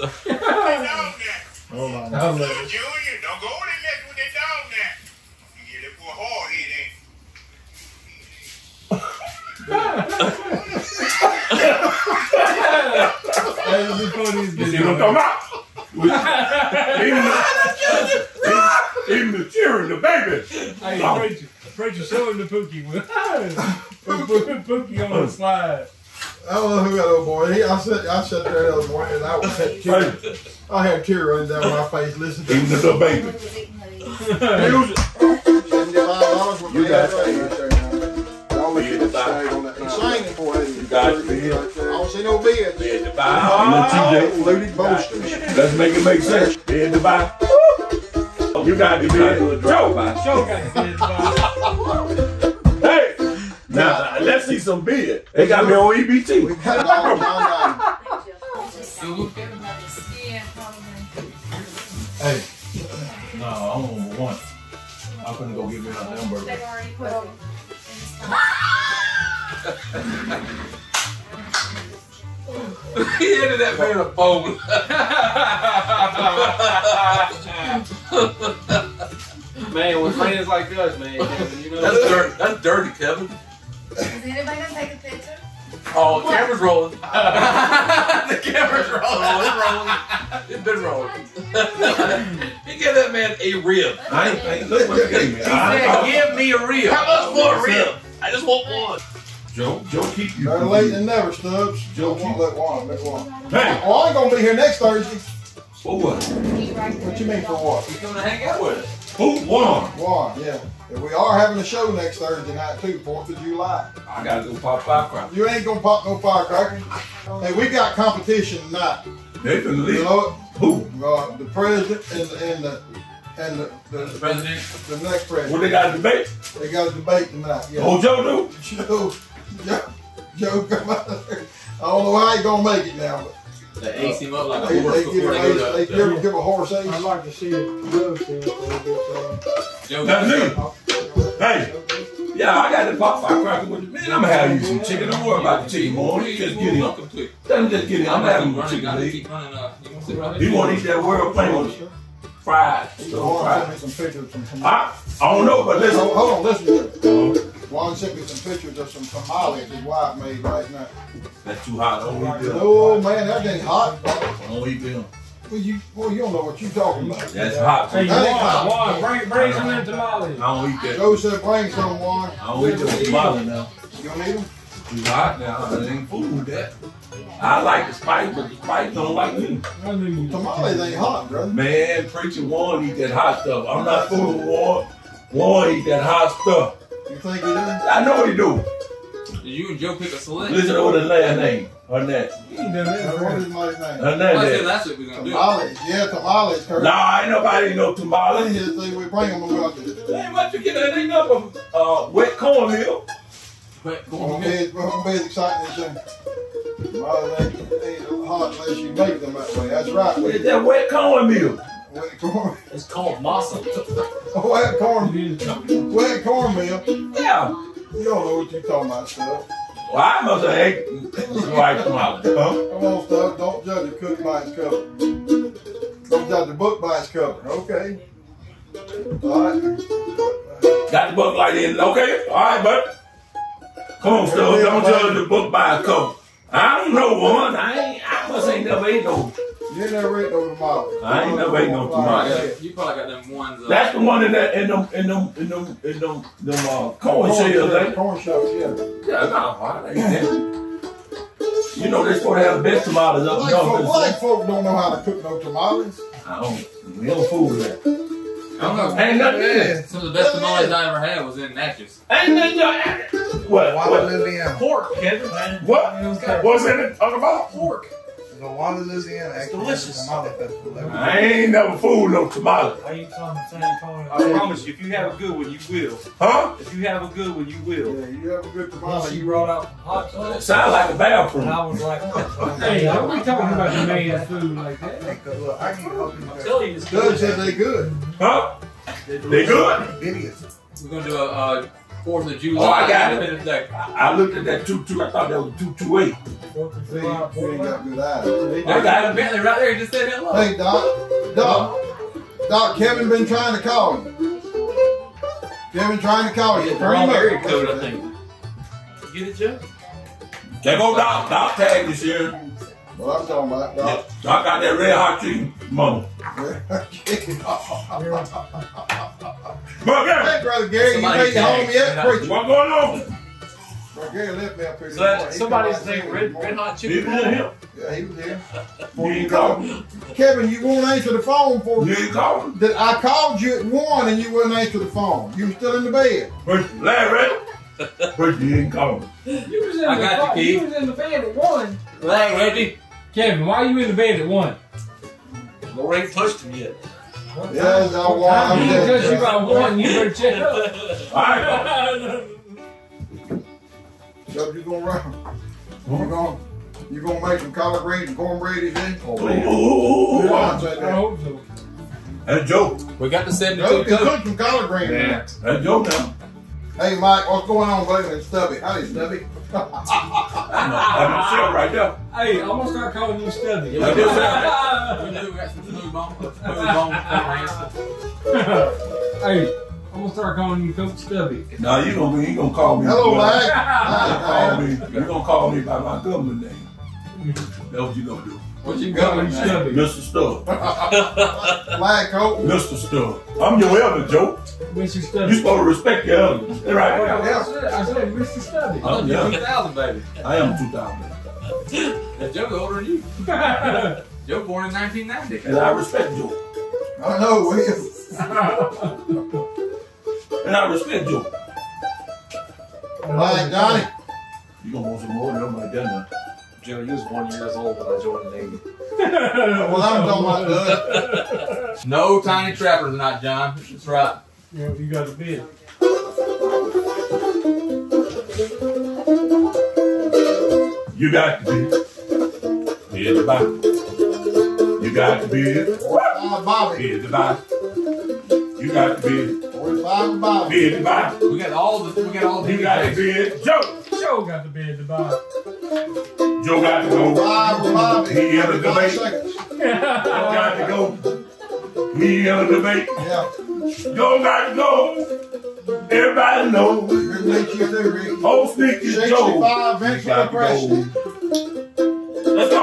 Hold on. I'll Junior, don't go in there with that dog now. You get that boy hard head ain't. Hey, before these You see what I'm talking about? even, the, even the children, the babies. Hey, preacher, preacher, show him the pookie. Pookie on the slide. I don't know who that old boy. He, I sat, I sat there the other morning and I was had tear, I had a tear running down my face Listen to Even the little baby. Seventy-five You got that it. right there now. I'll let you get Seventy-five. straight on that. He's singing for it. You got it. I don't see no bids. Head to buy. Oh, Looted boasters. Let's make it make sense. Head to buy. You got to be Joe. Show got the kids, Hey, now let's see some bid. They got me on EBT. We got it all down Hey, no, I'm on one. I'm gonna go get me another hamburger. he handed that man a bone. Man, with friends like us, man, you know. That's dirty. That's dirty, Kevin. Is anybody gonna take a picture? Oh, the camera's rolling. the camera's oh, rolling. Oh, It's been rolling. he gave that man a rib. I ain't, ain't look what they gave me. He said, "Give me a rib." How much for a rib? I just want one. Joe, Joe, keep you. Better late than never, Stubbs. Joe, Don't keep- let one, let one. Hey, Well, I ain't gonna be here next Thursday. for what? What you mean for what? He's coming to hang out with us. Who won? One, yeah. And we are having a show next Thursday night too, Fourth of July. I gotta go pop firecrackers. You ain't gonna pop no firecrackers. Hey, we got competition tonight. They finna You leave. know Who? Uh, the president and the and the and the, the, The president. the next president. What they got to debate? They got a debate tonight. Yeah. Oh, Joe do? Joe, Joe, Joe, come out there. I don't know how he gonna make it now, but They ace him up like a they, horse they give before him they go they to. give, give a horse ace. I'd like to see it. Love to it. Joe, That's me. Hey. Yeah, I got the pop firecracker with you. Man, I'm gonna have you some chicken. Don't worry about the chicken, boy. Just get him. It. Let me just get him. I'm I'm gonna have him some chicken. Gotta legs. keep running. Uh, you want to He want to eat that world famous fried. So fried. some pictures some. I, I don't know, but Hold, listen. hold on, listen to it. Juan sent me some pictures of some tamales his wife made right now. That's too hot. Don't eat them. Oh man, that ain't hot. Don't eat them. Well, you, well, you don't know what you're talking about. That's hot. Hey, too. That ain't Juan, hot. Juan, bring, bring some in tamales. I don't eat that. Joe said bring some Juan. I don't eat them tamales now. You don't need them? It's hot now. It ain't food that. I like the spice, but the spice don't like me. I. Tamales ain't hot, brother. Man, preacher Warren eat that hot stuff. I'm not fooling Warren. Warren eat that hot stuff. You think he does? I know he do. Did you and Joe pick a select? Listen to what his last name. Her name. He ain't done that What for is my name? Her I said name. last week we were gonna do it. Tamales. Yeah, tamales, Kurt. Nah, ain't nobody know I tamales. hear the thing we bring them about the. Ain't much you get that ain't nothing but uh, wet cornmeal. But go Home on here. bed, home bed exciting this thing. Tamales ain't, ain't hot unless you make them that way. That's right. It's that wet cornmeal. Wet corn, It's called masa. wet corn, It is. wet cornmeal. Yeah. You don't know what you're talking about, stuff. Well, I must have ate white tamales. Huh? Come on, stuff. Don't judge a cook by its cover. Don't judge the book by its cover. Okay. All right. Got the book like this. Okay. All right, but come on, Stone. Don't judge the book by a cover. I don't know one. I ain't. I must ain't never ate no. You ain't never ate no tamales. I ain't never ate no Probably tamales. You probably got them ones. Uh, That's the one in that in them in them in them in them them uh, corn shells, ain't? Corn shells, yeah. Yeah, nah, I ain't that. You know they're supposed to have the best tamales up Black folk, black folk don't know how to cook no tamales. I don't. We don't fool with that. I don't know. Ain't nothing in it. Some of the best tamales I ever had was in Natchez. Ain't nothing. y'all- What? What? Pork, Kevin. What? What's in it? Talk about? Pork. The Wanda, Louisiana. It's delicious. Tamale festival. I ain't never fooled no tamale. I eat some San Antonio. I promise you, if you have a good one, you will. Huh? If you have a good one, you will. Yeah, you have a good Well, tamale. she brought out hot sauce. Sound like a And bathroom. I was like, hey, don't be talking about the man's food like that. Take look. I can't help you I'm with telling you, it's Doug good. said they good. Huh? They good? videos. We're gonna do a uh, Fourth of July. Oh, I got it. Independence Day. I looked at that two two. I thought that was two two eight. Fourth of See, you July, ain't fourth of got good eyes. There's got a Bentley right there. He just said hello. Hey, Doc. Doc. Doc, Kevin been trying to call you. Kevin trying to call you. Get the wrong Hurry area up. code, I think. Get it, Joe? They go down, down tag this year. What I'm talking about, Yeah, Doc. I got that red hot chicken, mama. But yeah, hey, Brother Gary, you Somebody made it home yet, preacher? what's going on? Brother Gary left me up here. So that, this morning. He somebody's come name Red, Red. Hot Did Chicken. you hear? Yeah, he was here. You ain't called me. Kevin, you won't answer the phone for me. You ain't called me. that I called you at one and you wouldn't answer the phone. You were still in the bed. But Larry, but you ain't called me. You was in I the got you, car- Keith. You was in the bed at one. Hey, Reggie. Kevin, why are you in the bed at one? Lord ain't touched him yet. Yes, I want. Because you got one, you better check up. All right. So you gonna run? You gonna you gonna make some collard greens and cornbread today? Oh, oh, ooh, ooh, ooh, ooh. I hope so. That's Joe. We got the 72 No, can coach. cook some collard greens. Yeah. That's Joe now. Hey Mike, what's going on, buddy? And Stubby, howdy, Stubby. That's myself right there. Hey, I'm gonna start calling you Stubby. Yeah, we. We do. We got some smooth bone. Smooth bone. hey, I'm gonna start calling you Coach Stubby. Now you gonna you gonna call me. Hello, You Mike. gonna call me. You gonna call me by my government name. That's what you gonna do, What you got? you Stubby. Mr. Stubb. Black coat. Mr. Stubb. I'm your elder, Joe. Mr. You supposed to respect your elders. That's right. I said, I said Mr. Stubby. I'm Yeah. 2000, baby. I am 2000, That Joe's older than you. Joe born in 1990. and I respect Joe. I know, Will. And I respect Joe. Mike, Johnny. You gonna want some more than I'm like that now. Joe, you was one years old when I joined the Navy. Well, I'm talking about Doug. No tiny trappers tonight, John. That's right. Yeah, you got a bid. You got to be. Here's the Bible. You got to be. Uh, Bobby. Here's the Bible. You got to be. 45 Bobby. Here's the Bible. We got all the. We got all the. You got to be. Joe. Joe got the bid to buy. Joe got to go. Five with Bobby. He in a 45 debate. seconds. Joe got to go. He in a debate. Yeah. Joe got to go. Everybody knows. Good to meet you too, Rick. Old Sneaky Joe. 65 He Vince got to Preston. go. Let's go.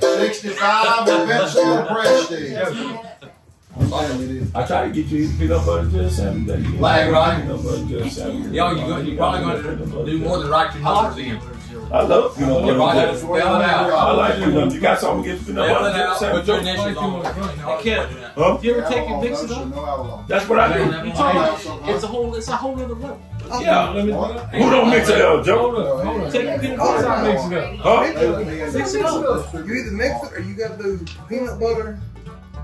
65 with Vince I try to get you to peanut butter jelly sandwich. Flag, right? Peanut butter jelly sandwich. Yo, you go, you probably going to do more than write your numbers in. I love peanut You probably have to spell it out. I like peanut butter. You got something against peanut Spell butter it jelly out. sandwich? Put your initials on. Hey, Ken, Huh? you ever take and mix it up? That's what I do. You talking about, it's a whole, it's a whole other level. Yeah. Let me, Who don't mix it up, Joe? Hold up, hold up. Take a peanut butter not out. mix it up. Huh? Mix it up. You either mix it or you gotta do peanut butter,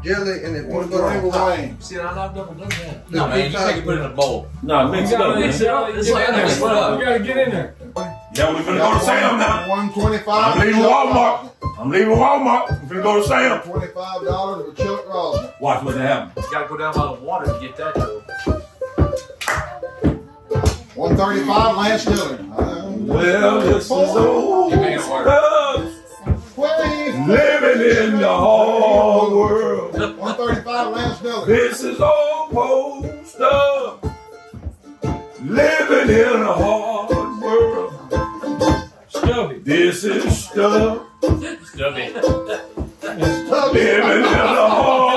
jelly, and then One peanut butter on top. See, I've never done that. No, man, you take it, put it in a bowl. Nah, You mix it up, gotta mix it up. It's Get like- in there. it's You gotta get in there. Yeah, we're gonna go to Sam now. 125 I'm leaving Walmart. I'm leaving Walmart. We're gonna go to Sam. $25 with Chuck Rosner. Watch what's happening. You gotta go down by the water to get that, though. 135 last Dillon. Well, this is old Living in the whole world. 135 Lance Dillon. This is old post stuff. Living in a hard world. Stubby. This is stuff. Stubby. Living in a hard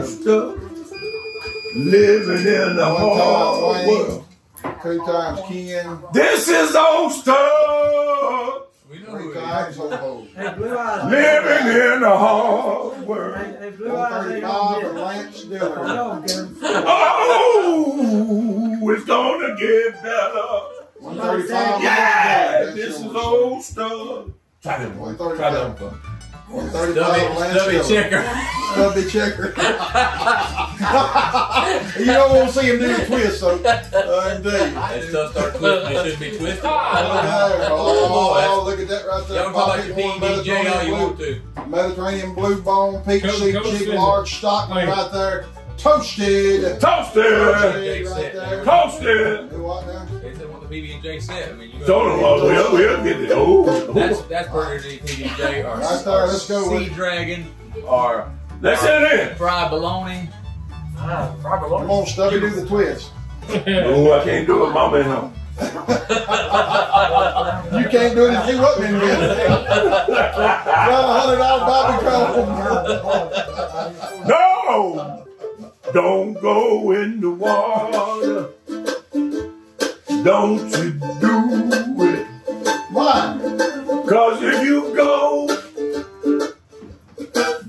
This is old. Living in the One hard world. Wayne. Two times Ken. This is old stuff. We know Three who it is. times Old Hey, Blue Eyes. Living in the hard world. Hey, hey, Blue Eyes ain't 135 for Lance Dillon. Oh, it's gonna get better. 135 Yeah, this is Dillon. old stuff. Try that one. Try that one. 135 Stubby, Lance stubby Dillon. checker. Stubby checker. you don't want to see him do the twist, so uh, indeed. That stuff start twisting. It shouldn't be twisted. Oh, oh, look at that right there. Y'all talk about your Pocket one, PBJ all you Mediterranean want to. blue, Mediterranean blue bone, peach Coach- seed, Coach chicken, Finder. large stockman Hey. right there. Toasted. Toasted! Toasted right there. Toasted! Do what now? Said what PB and J said. I mean, you Told them, well, we'll, we'll get it. Oh, That's that's Burger G PB and J or, Right there, or let's go Sea it. Dragon or Let's sit in. Ah, fried bologna. Come on, Stubby, do the twist. Oh, I can't do it, mama at home. You can't do it if you wasn't in here. Got a hundred dollar Bobby Cole. No! Don't go in the water. Don't you do it. Why? Cause if you go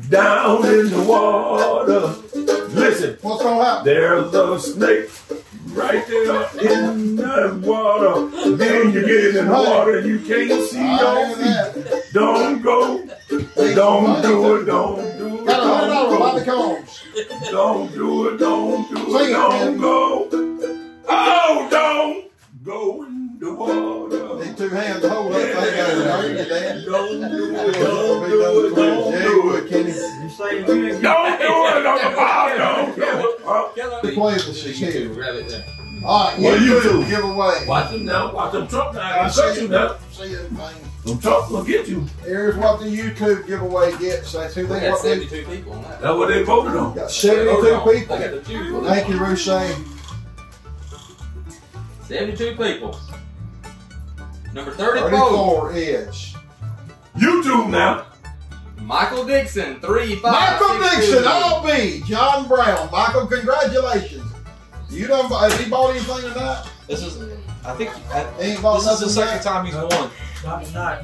down in the water, listen, What's gonna happen? there's a snake right there in the water. Then you get in the water and you can't see your feet. Don't go. Don't do it. Don't do it. Got a hundred dollar Bobby Don't Combs. Don't do it. Don't do it. Don't go. Oh, don't go in the water. Need two hands to hold that thing out of there. Dan. Don't do it. Don't Don't do it. Don't do it. Kenny. You say you ain't Don't do it on the ball. Don't do it. The play with the kid. Grab it there. All right, What you you two do? giveaway. Watch them now. Watch them truck now. I got you now. See everything. Them trucks will get you. Here's what the YouTube giveaway gets. That's who We they got what they 72 people on that. That's what they voted on. got Hold 72 on. people. I got the two. Thank you, Ruche. 72 people. Number 34. 34 is YouTube now. Michael Dixon, 3 5. Michael Dixon, all be. John Brown. Michael, congratulations. You done, has he bought anything tonight? This is, I think, I, He ain't bought this is the nothing second time he's won. not tonight.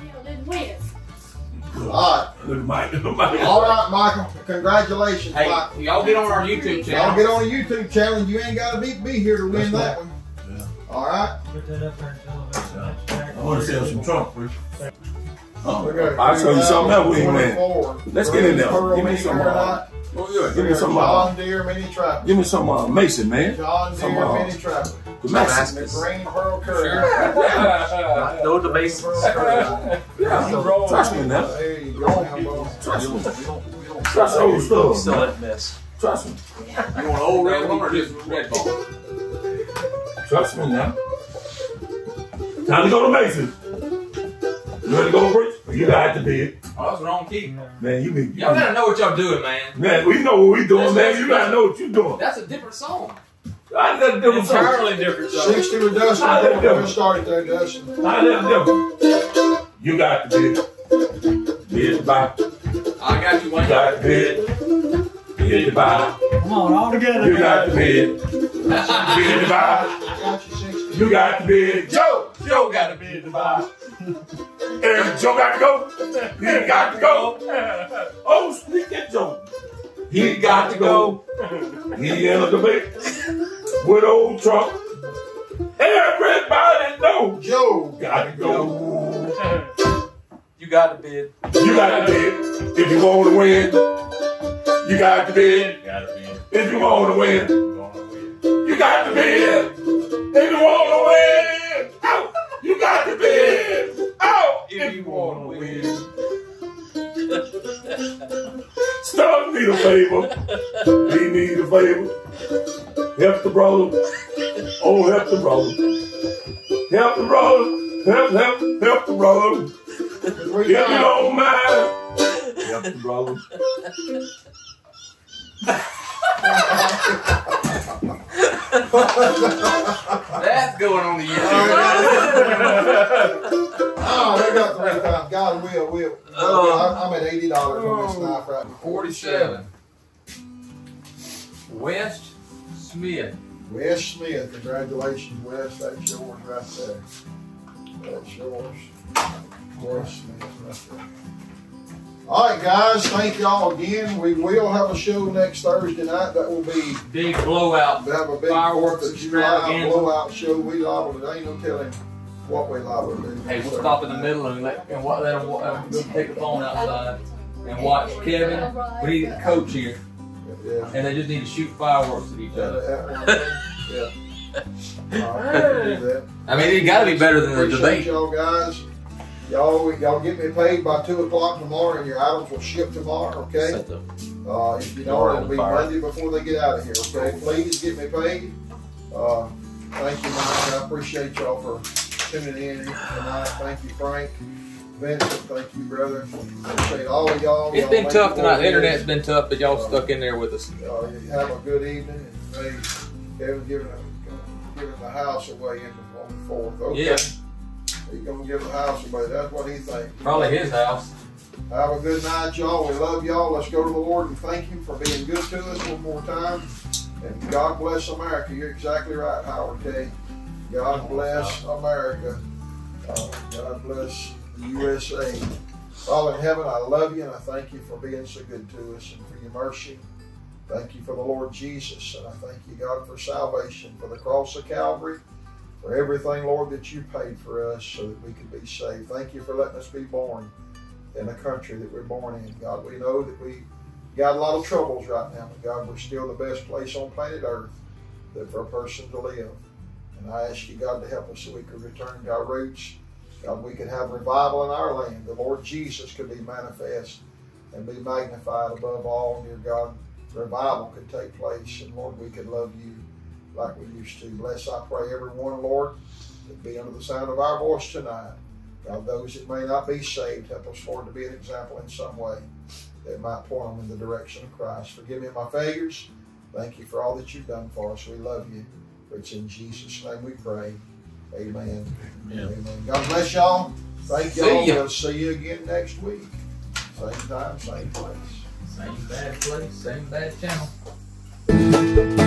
All right. Look at Mike. Look at Mike. All right, Michael. Congratulations, Hey, Michael. y'all get on our YouTube channel. Y'all get on the YouTube channel. You ain't got to be, be here to win That's that one. All right. Put that up there until I want to sell some trunk first. Oh, I'll show you something else we ain't man. 24. Let's get in there. Give me some, uh, Oh, yeah. Give me some. Uh, John Deere Mini Trapper. give me some uh, Mason, man. John some, Deere uh, Mini Trapper. The The green pearl curry. No, the base. Yeah, trust me now. There you go, Hambo. Trust me. Trust old stuff. Still that mess. Trust me. You want old red one or just red ball? Trust me now. Time to go to Mason. You ready to go, Rich? You got to bid. Oh, that's wrong key. Man, you be. Y'all gotta know what y'all doing, man. Man, we know what we doing, man. You gotta know what you doing. That's a different song. I let them Entirely different song. 60 with Dustin. I didn't We're do it. start there, Dustin. I let them. You got to bid. Bid by. I got you, You got to bid. Bid by. Come on, all together. You got to bid. Bid by. You got to bid. Joe. Joe got a bid to buy. And Joe got to go. He got to go. Oh, sneak at Joe. He got to go. He entered the bait with old Trump. Everybody know Joe. got to go. You got to bid. You got to bid if you want to win. You got to bid if you want to win. You got to bid if you want to win. Out. You got to bid out if you want to win. Start need a favor. He need a favor. Help the brother. Oh, help the brother. Help the brother. Help, help, help the brother. If you don't mind. Help the brother. That's going on the YouTube. Oh, they got three times. God will, will. Uh-huh. I'm, I'm at eighty dollars on this knife right now. 47. West Smith. West Smith, congratulations, West. That's yours right there. That's yours. Wes Smith right there. All right, guys. Thank y'all again. We will have a show next Thursday night. That will be Big blowout. we have a big Fireworks of July blowout show. We liable. There ain't no telling what we liable to do. Hey, we'll stop in the middle and let and what let them uh, take the phone outside. and watch Kevin. We need a coach here, Yeah. and they just need to shoot fireworks at each other. yeah. All right, we can do that. I mean, it got to be better than the debate. y'all guys. Y'all, y'all get me paid by two o'clock tomorrow, and your items will ship tomorrow. Okay. Set the Uh, if you don't, it'll be fire. Monday before they get out of here. Okay. Please get me paid. Uh, thank you, Mike. I appreciate y'all for tuning in tonight. Thank you, Frank. Vincent, thank you, brother. Appreciate all of y'all. It's Y'all been tough tonight. what The it internet's is. been tough, but y'all stuck in there with us. Uh, you have a good evening, and may Kevin giving giving the house away in the, on the fourth. Okay. Yeah. He's gonna give the house away. That's what he thinks. Probably his house. Have a good night, y'all. We love y'all. Let's go to the Lord and thank Him for being good to us one more time. And God bless America. You're exactly right, Howard K. God bless America. Uh, God bless the USA. Father in heaven, I love you and I thank you for being so good to us and for your mercy. Thank you for the Lord Jesus. And I thank you, God, for salvation, for the cross of Calvary, for everything, Lord, that you paid for us so that we could be saved. Thank you for letting us be born in the country that we're born in. God, we know that we got a lot of troubles right now, but God, we're still the best place on planet Earth that for a person to live. And I ask you, God, to help us so we could return to our roots. God, we could have revival in our land. The Lord Jesus could be manifest and be magnified above all. Dear God, revival could take place, and Lord, we could love you like we used to. Bless, I pray, everyone, Lord, that be under the sound of our voice tonight. God, those that may not be saved, help us, Lord, to be an example in some way that might point them in the direction of Christ. Forgive me my failures. Thank you for all that you've done for us. We love you. It's in Jesus' name we pray. Amen. Amen. God bless y'all. Thank y'all. Ya. We'll see you again next week. Same time, same place. Same bad place, same bad channel.